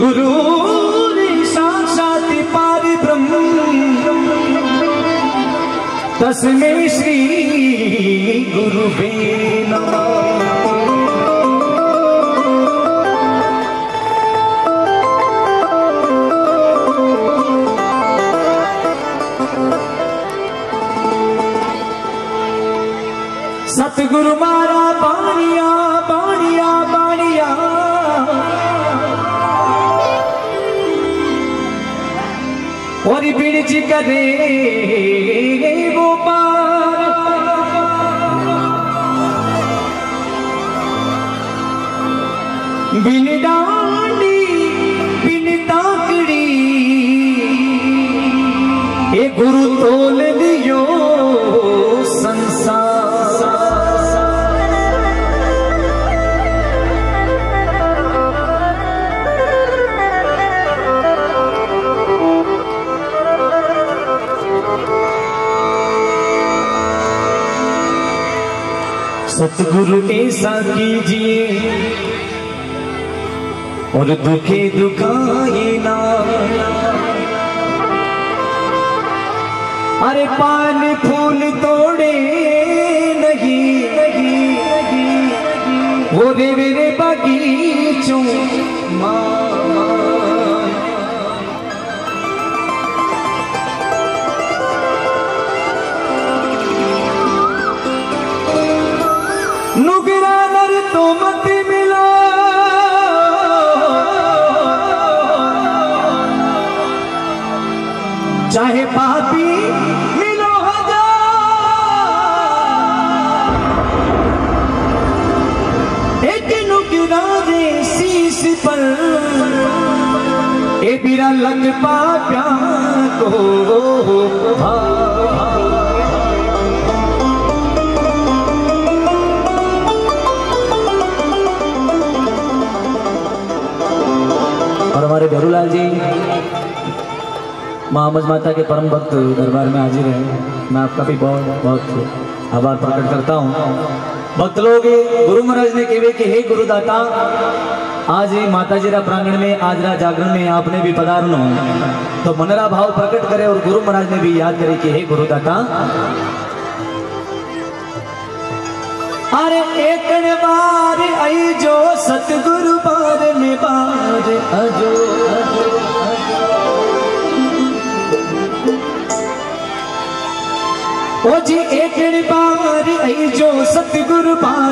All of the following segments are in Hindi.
गुरु साक्षात पार ब्रह्म। तस्मै श्री गुरुवे नमः। सतगुरु मारा और बिरज करे वो पार बिन डांडी बिन ताकड़ी सतगुरु ऐसा कीजिए और दुखे दुखाए ना। अरे पान फूल तोड़े नहीं नहीं नहीं वो रे मेरे बगीचों माँ। पर ए बिरा लग पाप्या को भा और हमारे भैरूलाल जी मोहम्मद माता के परम भक्त दरबार में हाजिर हैं। मैं आपका भी बहुत बहुत आभार प्रकट करता हूँ। भक्त लोग, गुरु महाराज ने कहे कि हे गुरुदाता आज ये माता जीरा प्रांगण में, आज रा जागरण में आपने भी पधारनो तो मनरा भाव प्रकट करे और गुरु महाराज ने भी याद करे कि हे गुरुदाता अरे एक बार आई जो सतगुरु बार में बार अजो ओ जी, एक बार आई जो सतगुरु बार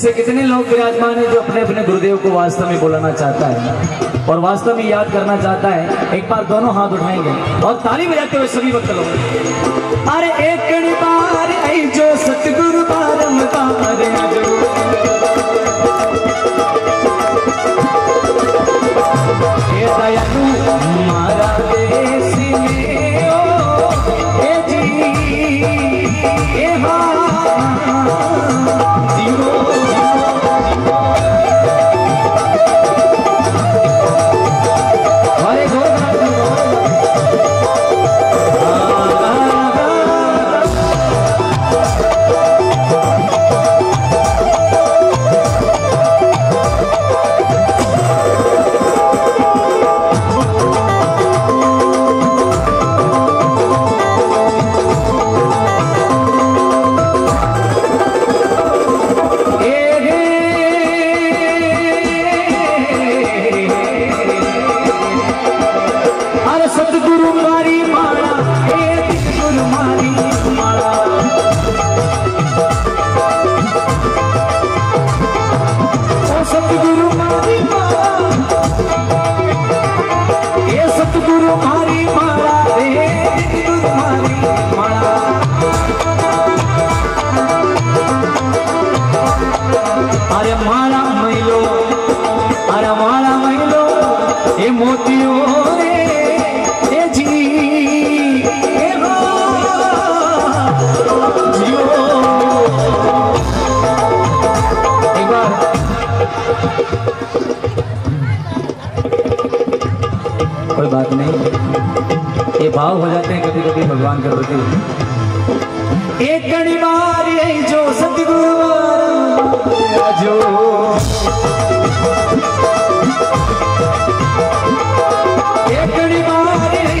ऐसे कितने लोग विराजमान है जो अपने अपने गुरुदेव को वास्तव में बुलाना चाहता है? और वास्तव में याद करना चाहता है, एक बार दोनों हाथ उठाएँगे। और ताली बजाते हुए सभी वक्त लोग अरे एक बार जो सतगुरु दयालु, मारा देश कोई बात नहीं। ये भाव हो जाते हैं कभी कभी भगवान के प्रति। एक घड़ी बार यही जो सतगुरु जो एक घड़ी बार यही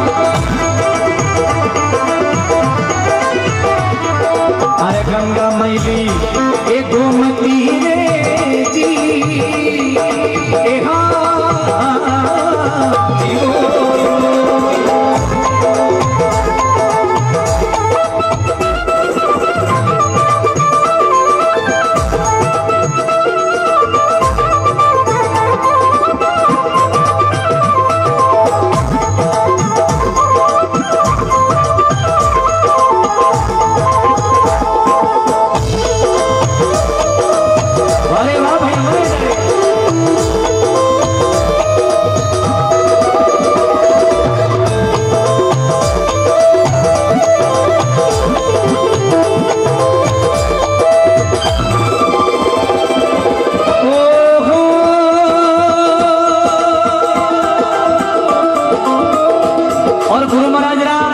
और गुरु महाराज राम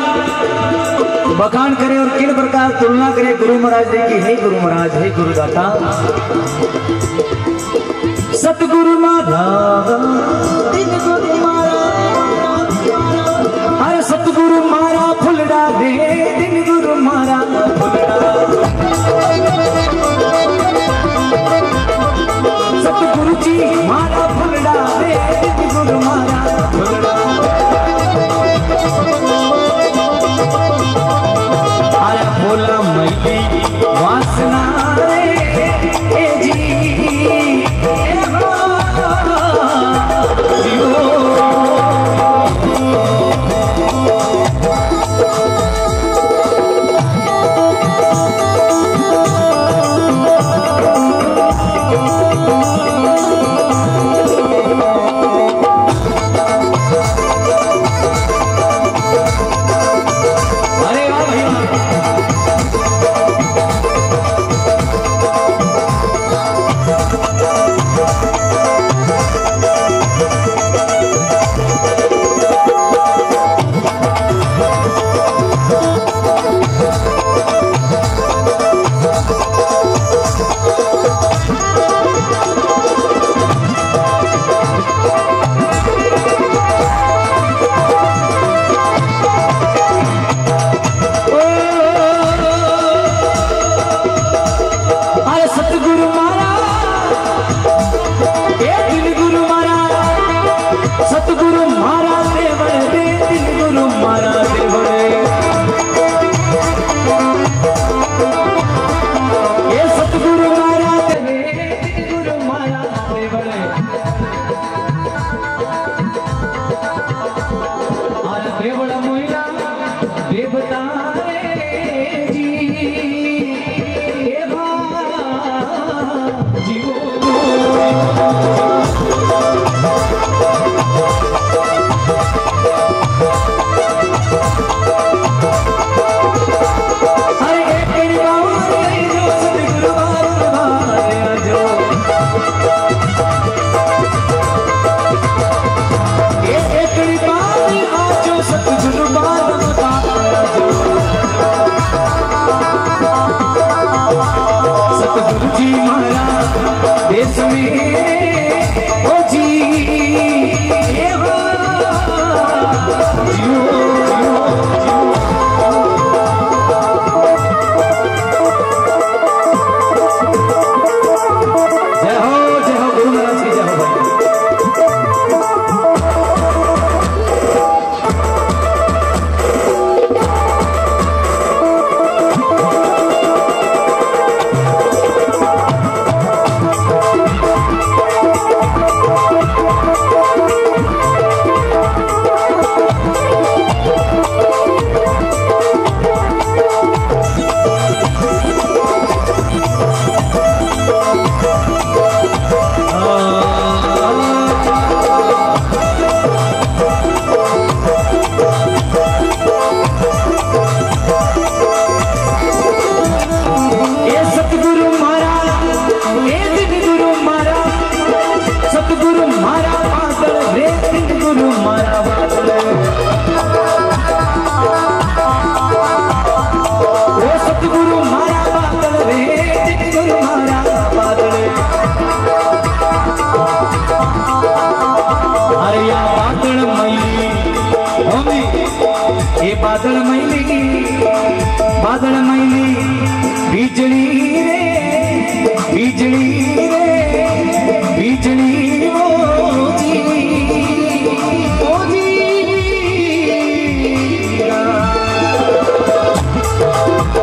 बखान करे और किन प्रकार तुलना करे गुरु महाराज जी की? हे गुरु महाराज, हे गुरुदाता। सतगुरु महाराज। अरे सतगुरु मारा फुलड़ा दे दिन गुरु मारा। सतगुरु जी मारा फुलड़ा दे दिन गुरु मारा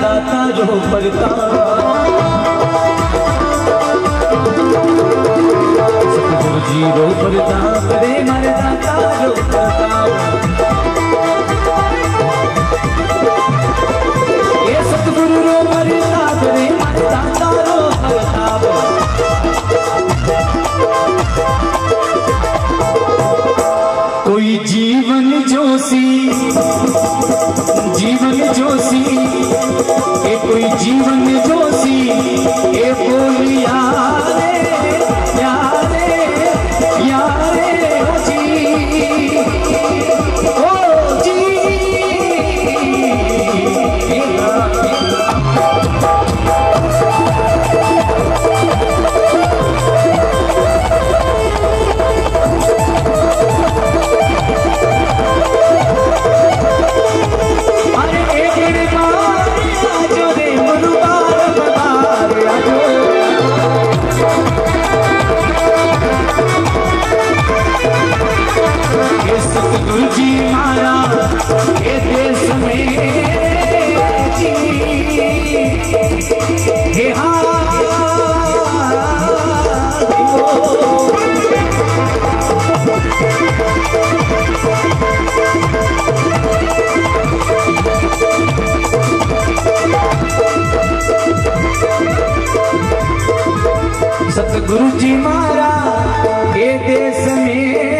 दाता जो परता सतगुरु जी रो पलता रे मारे दाता जो पलता Viva, viva. सतगुरु जी महाराज के देश में